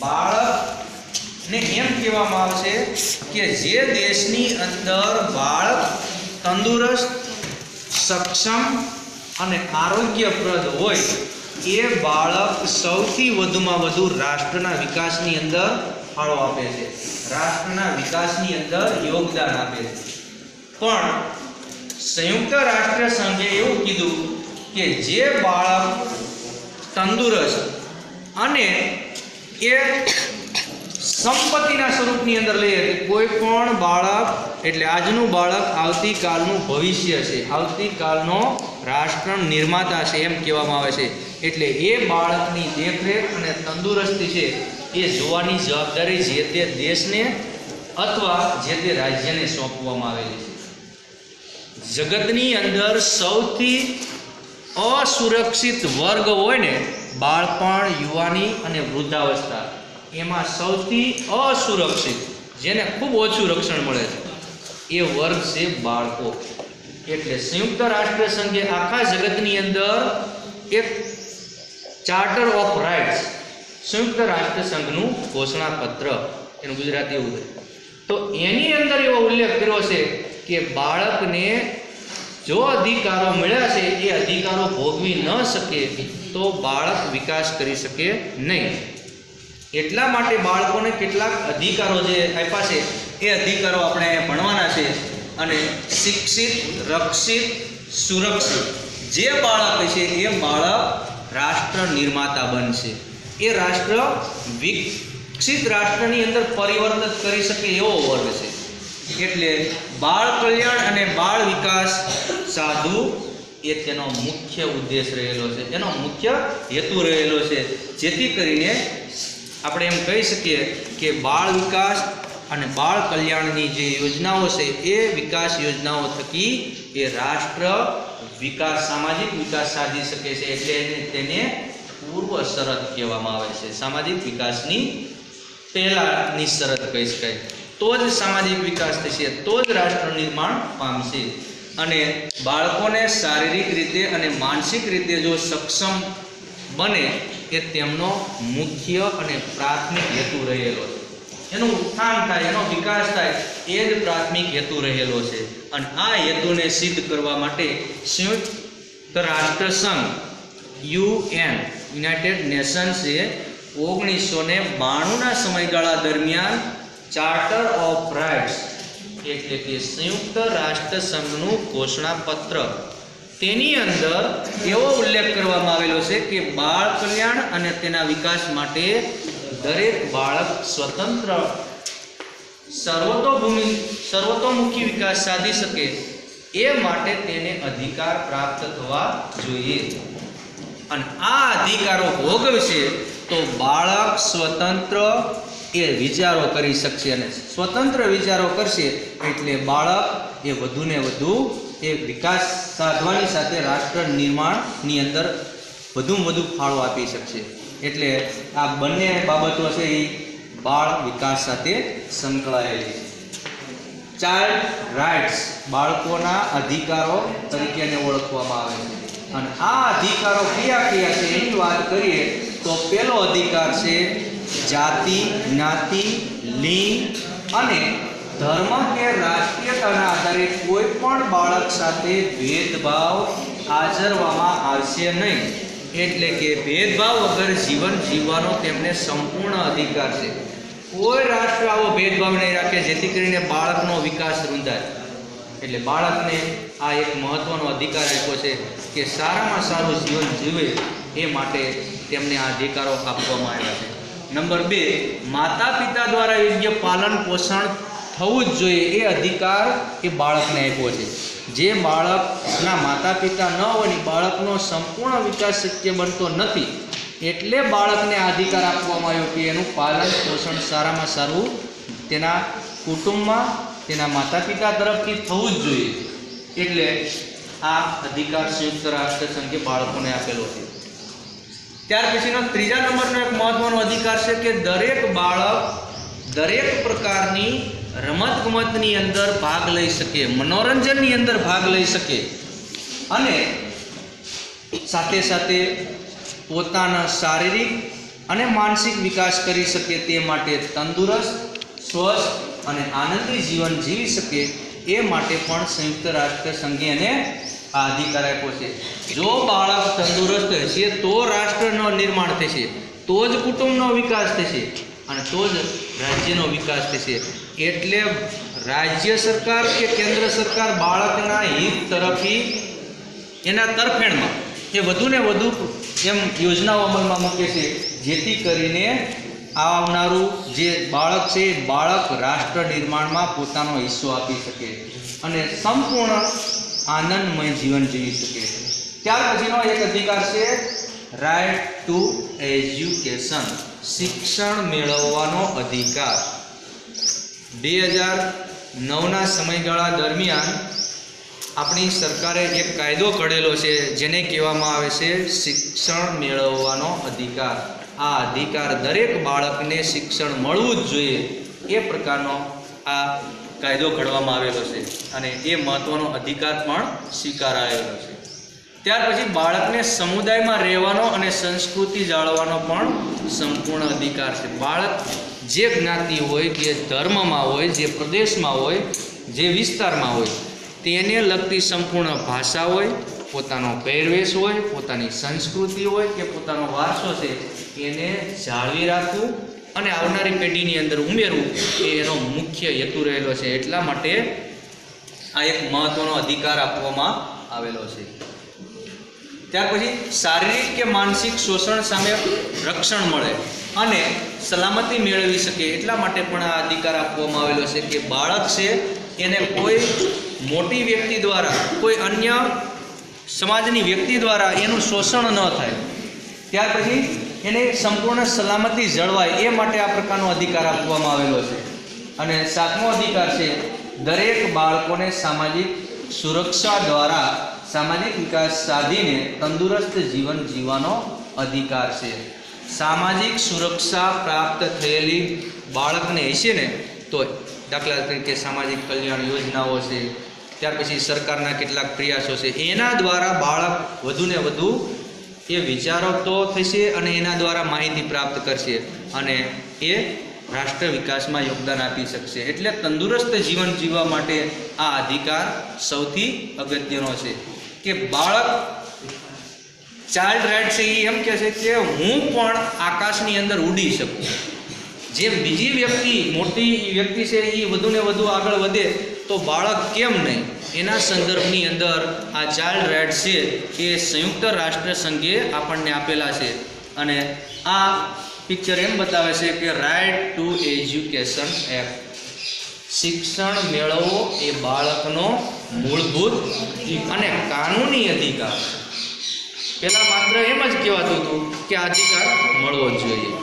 બાળકને એમ કહેવામાં આવશે કે જે દેશની અંદર બાળક તંદુરસ્ત, સક્ષમ અને આરોગ્યપ્રદ હોય, એ બાળક સૌથી વધુમાં વધુ રાષ્ટ્રના વિકાસની અંદર ફાળો આપે છે. રાષ્ટ્રના વિકાસની અંદર યોગદાન આપે છે. પણ સંયુક્ત રાષ્ટ્ર સંઘે એવું કીધું કે જે બાળક તંદુરસ્ત અને એ સંપત્તિના સ્વરૂપની અંદર લઈએ કે કોઈ પણ બાળક, એટલે આજનું બાળક આવતીકાલનું ભવિષ્ય છે. આવતીકાલનો રાષ્ટ્ર નિર્માતા છે એમ કહેવામાં આવે છે. એટલે એ બાળકની દેખરેખ અને તંદુરસ્તી છે એ જોવાની જવાબદારી જે તે દેશને અથવા જે તે રાજ્યને સોંપવામાં આવેલી છે. જગતની અંદર સૌથી અસુરક્ષિત વર્ગ હોય ને બાળપણ, યુવાની અને વૃદ્ધાવસ્થા. એમાં સૌથી અસુરક્ષિત, જેને ખૂબ ઓછું રક્ષણ મળે છે, એ વર્ગ છે બાળકો. એટલે સંયુક્ત રાષ્ટ્ર સંઘે આખા જગતની અંદર એક ચાર્ટર ઓફ રાઇટ્સ, સંયુક્ત રાષ્ટ્ર સંઘનું ઘોષણાપત્ર, એનું ગુજરાતી એવું છે તો એની અંદર એવો ઉલ્લેખ કર્યો છે કે બાળકને જો અધિકારો મળ્યા છે, એ અધિકારો ભોગવી ન શકે. તો બાળક વિકાસ કરી શકે નહીં. એટલા માટે બાળકોને કેટલાક અધિકારો જે આપ્યા છે, એ અધિકારો આપણે ભણવાના છે અને શિક્ષિત, રક્ષિત, સુરક્ષિત જે બાળક છે, એ બાળક રાષ્ટ્ર નિર્માતા બનશે. એ રાષ્ટ્ર વિકસિત રાષ્ટ્રની અંદર પરિવર્તન કરી શકે એવો વર્ગ છે. એટલે બાળ કલ્યાણ અને બાળ વિકાસ સાધુ એ તેનો મુખ્ય ઉદ્દેશ રહેલો છે. એનો મુખ્ય હેતુ રહેલો છે. જેથી કરીને આપણે એમ કહી શકીએ કે બાળ વિકાસ અને બાળ કલ્યાણની જે યોજનાઓ છે, એ વિકાસ યોજનાઓ થકી એ રાષ્ટ્ર વિકાસ, સામાજિક વિકાસ સાધી શકે છે એટલે એને તેને પૂર્વ શરત કહેવામાં આવે છે. સામાજિક વિકાસની પહેલાંની શરત કહી શકાય. તો જ સામાજિક વિકાસ થશે, તો જ રાષ્ટ્ર નિર્માણ પામશે. અને બાળકોને શારીરિક રીતે અને માનસિક રીતે જો સક્ષમ બને એ તેમનો મુખ્ય અને પ્રાથમિક હેતુ રહેલો છે. એનું ઉત્થાન થાય, એનો વિકાસ થાય, એ જ પ્રાથમિક હેતુ રહેલો છે. અને આ હેતુને સિદ્ધ કરવા માટે સંયુક્ત રાષ્ટ્રસંઘ યુએન, યુનાઇટેડ નેશન્સે ઓગણીસો ને બાણુંના સમયગાળા દરમિયાન ચાર્ટર ઓફ રાઇટ્સ એટલે કે સંયુક્ત રાષ્ટ્ર ઘોષણાપત્ર. તેની અંદર એવો ઉલ્લેખ કરવામાં આવેલો છે કે બાળ કલ્યાણ અને તેના વિકાસ માટે દરેક બાળક સ્વતંત્ર. સર્વતોભૂમિ, સર્વતોમુખી વિકાસ સાધી શકે એ માટે તેને અધિકાર પ્રાપ્ત થવા જોઈએ. અને આ અધિકારો ભોગવશે તો બાળક સ્વતંત્ર એ વિચારો કરી શકશે અને સ્વતંત્ર વિચારો કરશે એટલે બાળક એ વધુને વધુ એ વિકાસ સાધવાની સાથે રાષ્ટ્ર નિર્માણની અંદર વધુમાં વધુ ફાળો આપી શકશે. એટલે આ બંને બાબતો છે એ બાળ વિકાસ સાથે સંકળાયેલી. ચાઇલ્ડ રાઇટ્સ બાળકોના અધિકારો તરીકેને ઓળખવામાં આવે છે. અને આ અધિકારો કયા કયા છે એની વાત કરીએ તો પહેલો અધિકાર છે જાતિ, જ્ઞાતિ, લિંગ અને ધર્મ કે રાષ્ટ્રીયતાના આધારે કોઈ પણ બાળક સાથે ભેદભાવ આચરવામાં આવશે નહીં. એટલે કે ભેદભાવ વગર જીવન જીવવાનો તેમને સંપૂર્ણ અધિકાર છે. કોઈ રાષ્ટ્ર આવો ભેદભાવ નહીં રાખે, જેથી કરીને બાળકનો વિકાસ રૂંધાય. એટલે બાળકને આ એક મહત્વનો અધિકાર આપ્યો છે કે સારામાં સારું જીવન જીવે એ માટે તેમને આ અધિકારો આપવામાં આવ્યા છે. નંબર બે માતા પિતા દ્વારા યોગ્ય પાલન પોષણ થવું જ જોઈએ એ અધિકાર એ બાળકને આપ્યો છે. જે બાળકના માતા પિતા ન હોય બાળકનો સંપૂર્ણ વિકાસ શક્ય બનતો નથી, એટલે બાળકને અધિકાર આપવામાં આવ્યો કે એનું પાલન પોષણ સારામાં સારું તેના કુટુંબમાં, તેના માતા પિતા તરફથી થવું જ જોઈએ. એટલે આ અધિકાર સંયુક્ત રાષ્ટ્ર સંઘે બાળકોને આપેલો છે. ત્યાર પછીનો ત્રીજા નંબરનો એક મહત્વનો અધિકાર છે કે દરેક બાળક દરેક પ્રકારની રમત ગમતની અંદર ભાગ લઈ શકે, મનોરંજનની અંદર ભાગ લઈ શકે અને સાથે સાથે પોતાના શારીરિક અને માનસિક વિકાસ કરી શકે તે માટે તંદુરસ્ત, સ્વસ્થ અને આનંદી જીવન જીવી શકે એ માટે પણ સંયુક્ત રાષ્ટ્ર સંઘે એને આ અધિકાર આપ્યો છે જો બાળક તંદુરસ્ત હશે તો રાષ્ટ્રનો નિર્માણ થશે, તો જ કુટુંબનો વિકાસ થશે અને તો જ રાજ્યનો વિકાસ થશે. એટલે રાજ્ય સરકાર કે કેન્દ્ર સરકાર બાળકના હિત તરફી એના તરફેણમાં એ વધુને વધુ એમ યોજનાઓ અમલમાં મૂકે છે, જેથી કરીને આવનારું જે બાળક છે બાળક રાષ્ટ્ર નિર્માણમાં પોતાનો હિસ્સો આપી શકે. અને સંપૂર્ણ આનંદમય જીવન જીવી શકે છે. ત્યાર પછીનો એક અધિકાર છે રાઇટ ટુ એજ્યુકેશન શિક્ષણ મેળવવાનો અધિકાર. બે હજાર નવના સમયગાળા દરમિયાન આપણી સરકારે એક કાયદો ઘડેલો છે, જેને કહેવામાં આવે છે શિક્ષણ મેળવવાનો અધિકાર. આ અધિકાર દરેક બાળકને શિક્ષણ મળવું જ જોઈએ. એ પ્રકારનો આ કાયદો ઘડવામાં આવેલો છે અને એ મહત્વનો અધિકાર પણ સ્વીકારાયેલો છે. ત્યાર પછી બાળકને સમુદાયમાં રહેવાનો અને સંસ્કૃતિ જાળવવાનો પણ સંપૂર્ણ અધિકાર છે. બાળક જે જ્ઞાતિ હોય, જે ધર્મમાં હોય, જે પ્રદેશમાં હોય, જે વિસ્તારમાં હોય, તેને લગતી સંપૂર્ણ ભાષા હોય, પોતાનો પહેરવેશ હોય, પોતાની સંસ્કૃતિ હોય કે પોતાનો વારસો છે, એને જાળવી રાખવું અને આવનારી પેઢીની અંદર ઉમેરવું એ એનો મુખ્ય હેતુ રહેલો છે. એટલા માટે આ એક મહત્વનો અધિકાર આપવામાં આવેલો છે. ત્યાર પછી શારીરિક કે માનસિક શોષણ સામે રક્ષણ મળે અને સલામતી મેળવી શકે એટલા માટે પણ આ અધિકાર આપવામાં આવેલો છે કે બાળક છે એને કોઈ મોટી વ્યક્તિ દ્વારા, કોઈ અન્ય સમાજની વ્યક્તિ દ્વારા એનું શોષણ ન થાય. ત્યાર પછી એને સંપૂર્ણ સલામતી જળવાય એ માટે આ પ્રકારનો અધિકાર આપવામાં આવેલો છે. અને સાતમો અધિકાર છે, દરેક બાળકોને સામાજિક સુરક્ષા દ્વારા સામાજિક વિકાસ સાધીને તંદુરસ્ત જીવન જીવવાનો અધિકાર છે. સામાજિક સુરક્ષા પ્રાપ્ત થયેલી બાળકને હશે ને તો દાખલા તરીકે સામાજિક કલ્યાણ યોજનાઓ છે, ત્યાર પછી સરકારના કેટલાક પ્રયાસો છે, એના દ્વારા બાળક વધુને વધુ એ વિચારો તો થશે અને એના દ્વારા માહિતી પ્રાપ્ત કરશે અને એ રાષ્ટ્ર વિકાસમાં યોગદાન આપી શકશે. એટલે તંદુરસ્ત જીવન જીવવા માટે આ અધિકાર સૌથી અગત્યનો છે. કે બાળક ચાઇલ્ડ રાઇટ છે એ એમ કહે છે કે હું પણ આકાશની અંદર ઉડી શકું. જે બીજી વ્યક્તિ, મોટી વ્યક્તિ છે એ વધુને વધુ આગળ વધે તો બાળક કેમ નહીં? એના સંદર્ભની અંદર આ ચાઇલ્ડ રાઇટ છે એ સંયુક્ત રાષ્ટ્ર સંઘે આપણને આપેલા છે. અને આ પિક્ચર એમ બતાવે છે કે રાઇટ ટુ એજ્યુકેશન એક્ટ. શિક્ષણ મેળવવો એ બાળકનો મૂળભૂત અને કાનૂની અધિકાર. પહેલાં માત્ર એમ જ કહેવાતું હતું કે અધિકાર મળવો જ જોઈએ.